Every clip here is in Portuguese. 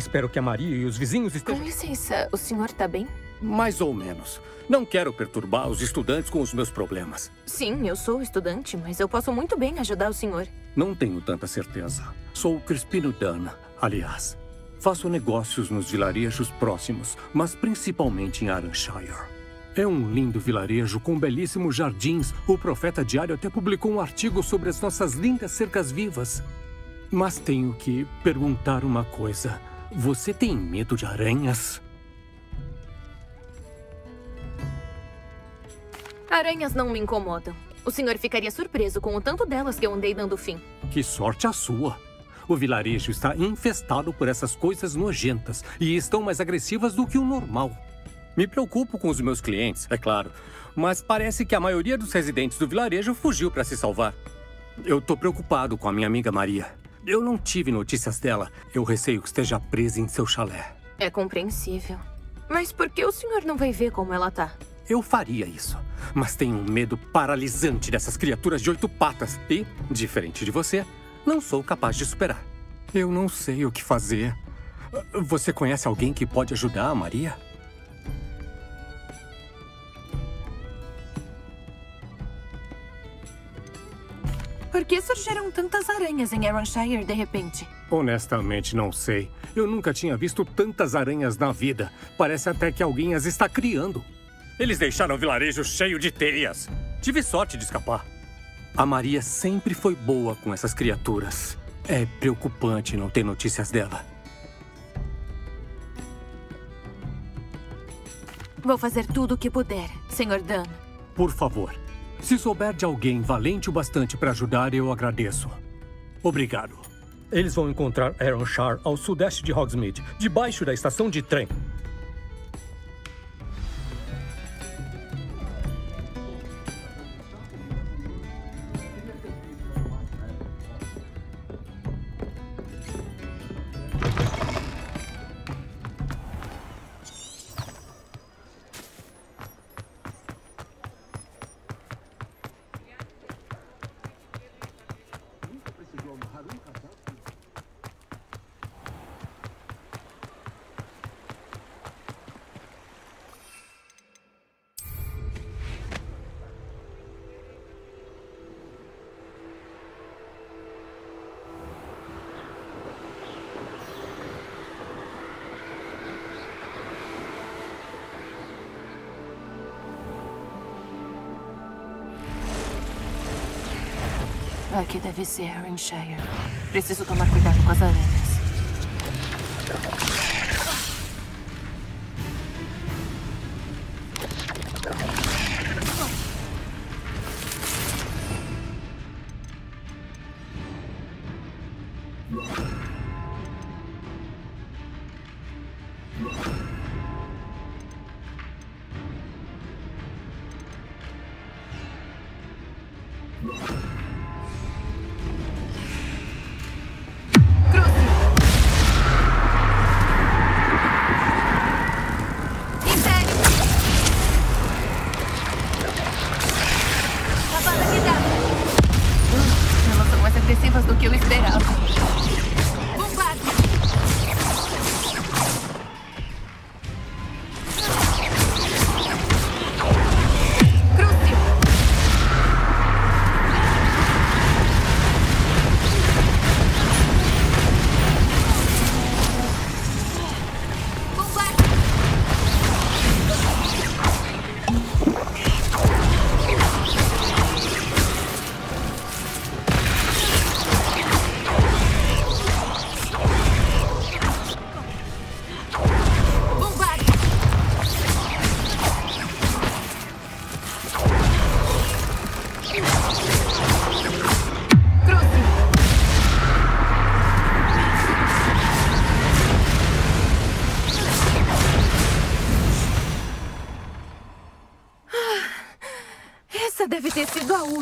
Espero que a Maria e os vizinhos Com estejam... licença, o senhor tá bem? Mais ou menos. Não quero perturbar os estudantes com os meus problemas. Sim, eu sou estudante, mas eu posso muito bem ajudar o senhor. Não tenho tanta certeza. Sou Crispino Dunn, aliás. Faço negócios nos vilarejos próximos, mas principalmente em Aranshire. É um lindo vilarejo com belíssimos jardins. O Profeta Diário até publicou um artigo sobre as nossas lindas cercas vivas. Mas tenho que perguntar uma coisa. Você tem medo de aranhas? Aranhas não me incomodam. O senhor ficaria surpreso com o tanto delas que eu andei dando fim. Que sorte a sua! O vilarejo está infestado por essas coisas nojentas e estão mais agressivas do que o normal. Me preocupo com os meus clientes, é claro, mas parece que a maioria dos residentes do vilarejo fugiu para se salvar. Eu tô preocupado com a minha amiga Maria. Eu não tive notícias dela. Eu receio que esteja presa em seu chalé. É compreensível. Mas por que o senhor não vai ver como ela tá? Eu faria isso, mas tenho um medo paralisante dessas criaturas de oito patas e, diferente de você, não sou capaz de superar. Eu não sei o que fazer. Você conhece alguém que pode ajudar a Maria? Por que surgiram tantas aranhas em Aronshire de repente? Honestamente, não sei. Eu nunca tinha visto tantas aranhas na vida. Parece até que alguém as está criando. Eles deixaram o vilarejo cheio de teias. Tive sorte de escapar. A Maria sempre foi boa com essas criaturas. É preocupante não ter notícias dela. Vou fazer tudo o que puder, Sr. Dunn. Por favor, se souber de alguém valente o bastante para ajudar, eu agradeço. Obrigado. Eles vão encontrar Aronshire ao sudeste de Hogsmeade, debaixo da estação de trem. Aqui deve ser Aronshire. Preciso tomar cuidado com as aranhas.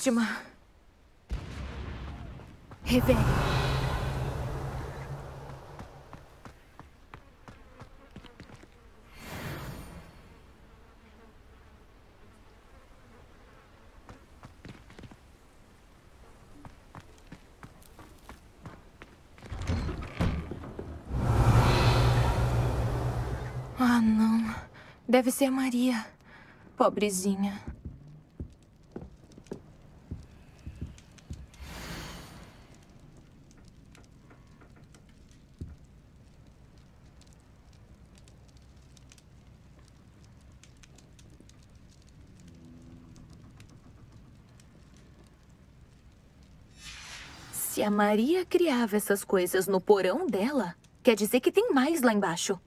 Última. Revele. Ah, não. Deve ser a Maria. Pobrezinha. Se Maria criava essas coisas no porão dela, quer dizer que tem mais lá embaixo.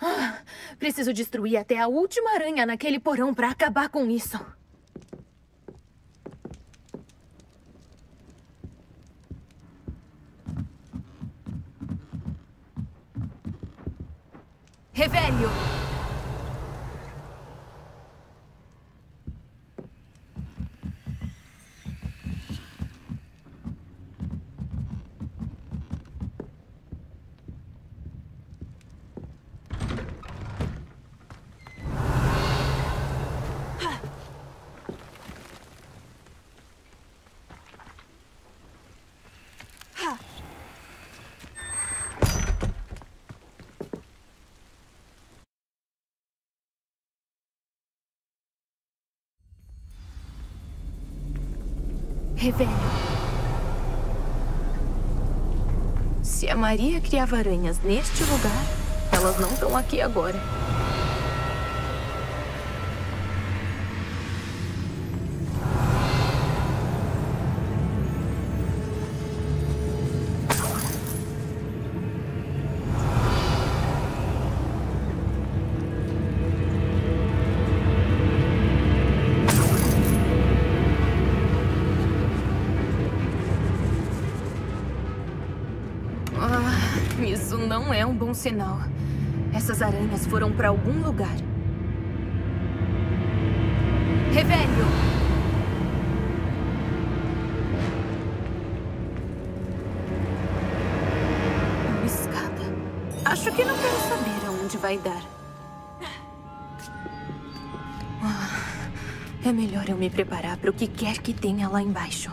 Ah, preciso destruir até a última aranha naquele porão para acabar com isso. Revelio! Revele. Se a Maria criava aranhas neste lugar, elas não estão aqui agora. Isso não é um bom sinal. Essas aranhas foram para algum lugar. Revelio! Uma escada. Acho que não quero saber aonde vai dar. Ah, é melhor eu me preparar para o que quer que tenha lá embaixo.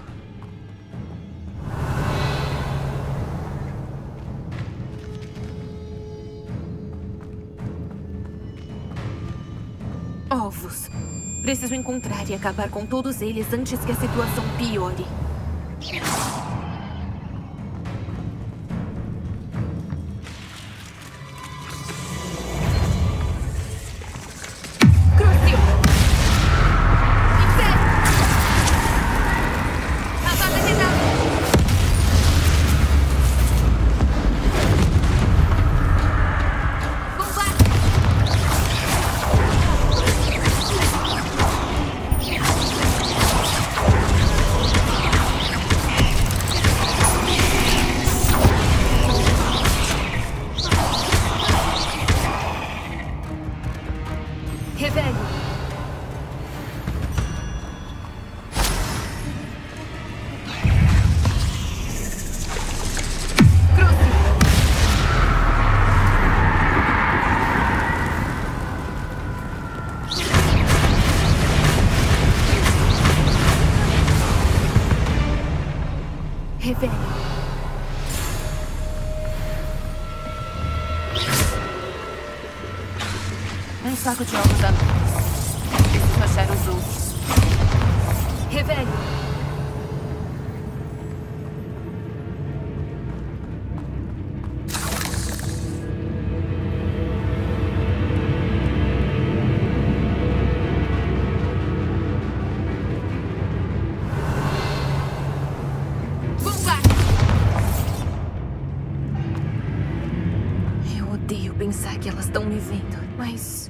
Preciso encontrar e acabar com todos eles antes que a situação piore.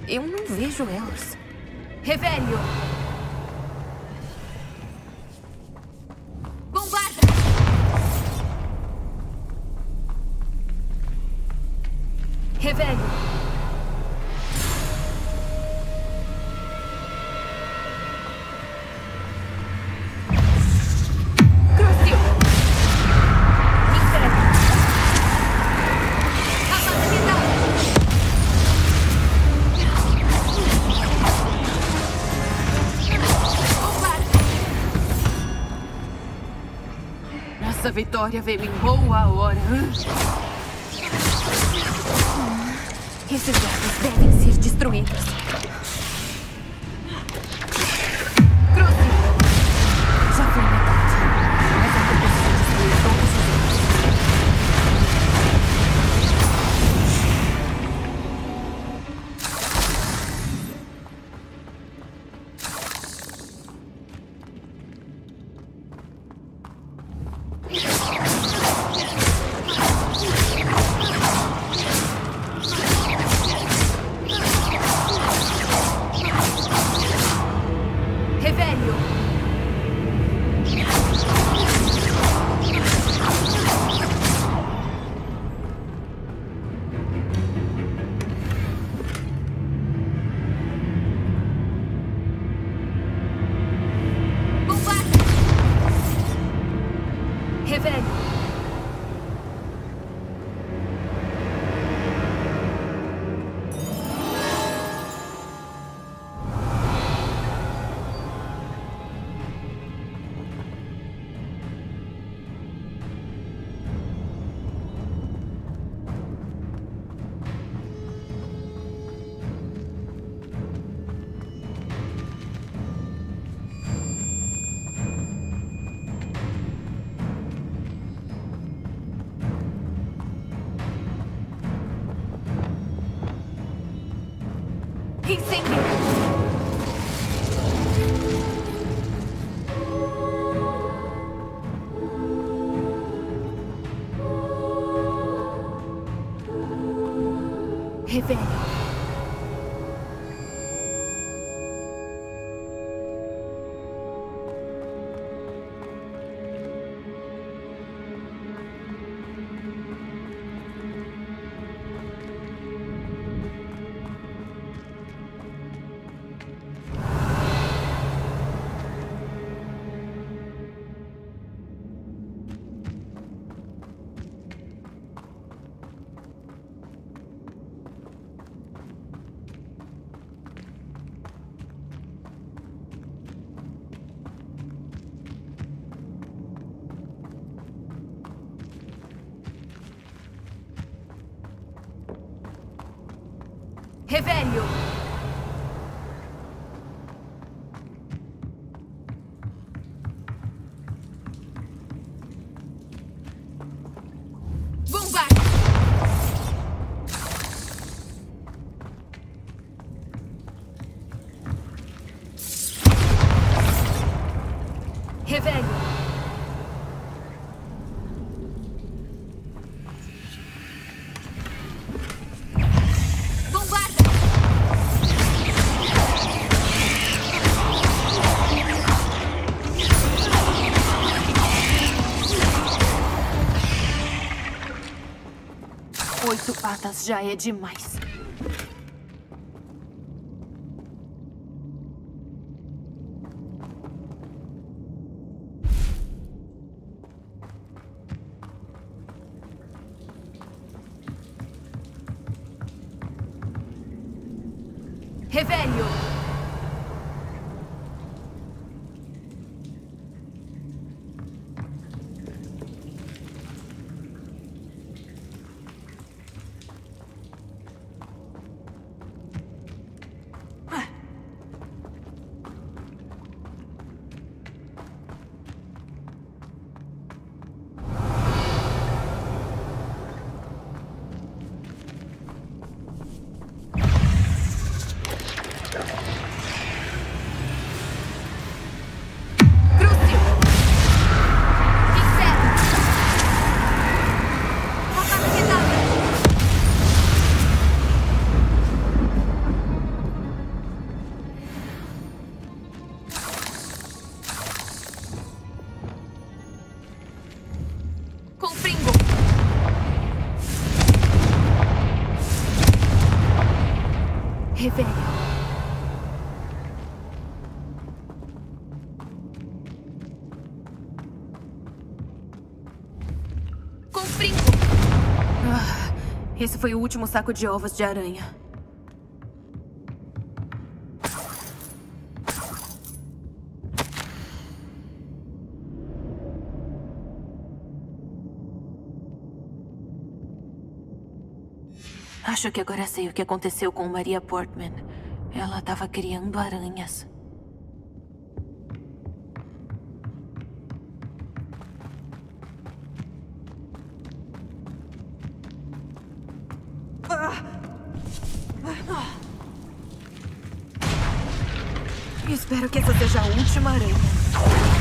Eu não vejo elas. Revelio! Vitória veio em boa hora. Esses ovos devem ser destruídos. Revelio. Oito patas já é demais. Confringo. Ah, esse foi o último saco de ovos de aranha. Acho que agora sei o que aconteceu com Maria Portman. Ela estava criando aranhas. Espero que essa seja a última aranha.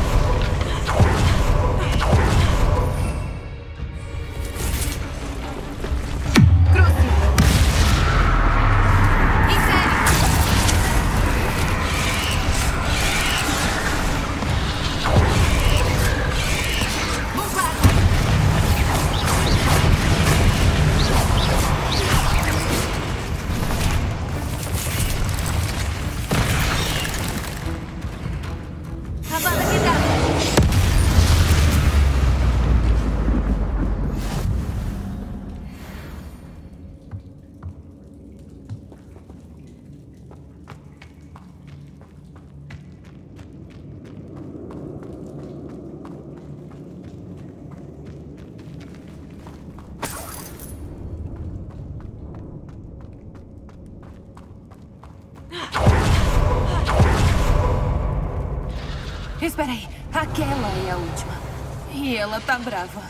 Tá brava.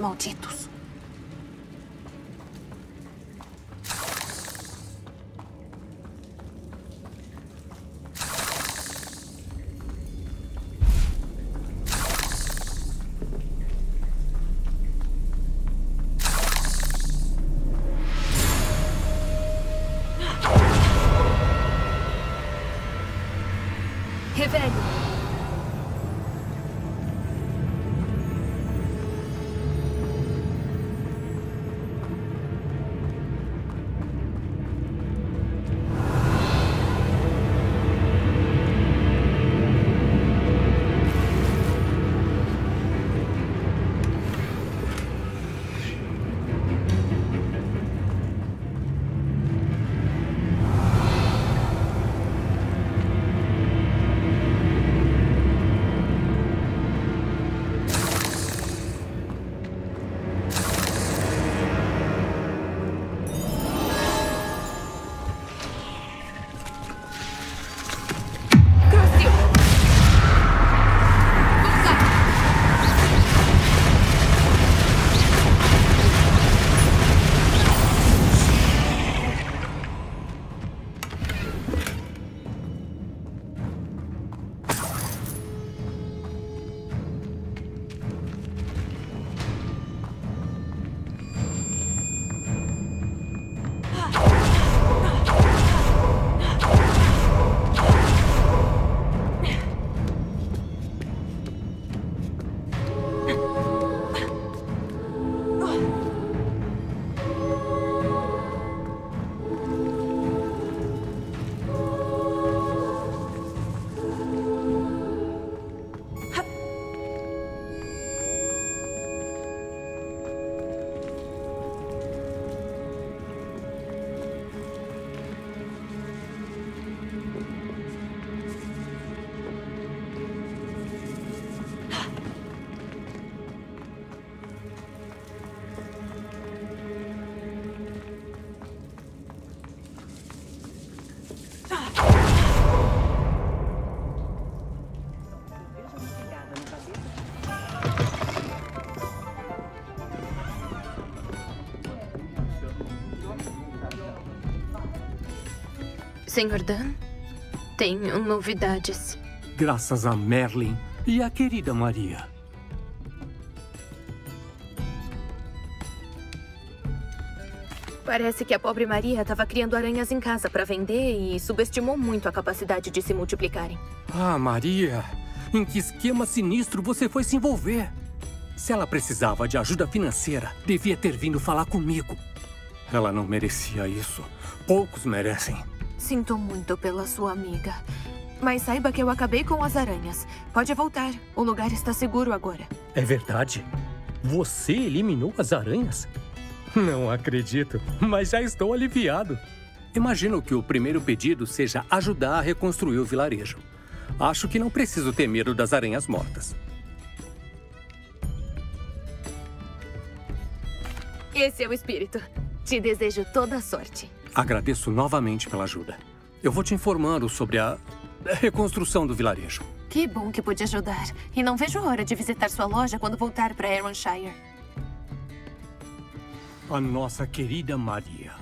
Malditos. Senhor Dan? Tenho novidades. Graças a Merlin e a querida Maria. Parece que a pobre Maria estava criando aranhas em casa para vender e subestimou muito a capacidade de se multiplicarem. Ah, Maria! Em que esquema sinistro você foi se envolver? Se ela precisava de ajuda financeira, devia ter vindo falar comigo. Ela não merecia isso. Poucos merecem. Sinto muito pela sua amiga. Mas saiba que eu acabei com as aranhas. Pode voltar. O lugar está seguro agora. É verdade? Você eliminou as aranhas? Não acredito, mas já estou aliviado. Imagino que o primeiro pedido seja ajudar a reconstruir o vilarejo. Acho que não preciso ter medo das aranhas mortas. Esse é o espírito. Te desejo toda a sorte. Agradeço novamente pela ajuda. Eu vou te informando sobre a reconstrução do vilarejo. Que bom que pude ajudar. E não vejo hora de visitar sua loja quando voltar para Ayrtonshire. A nossa querida Maria.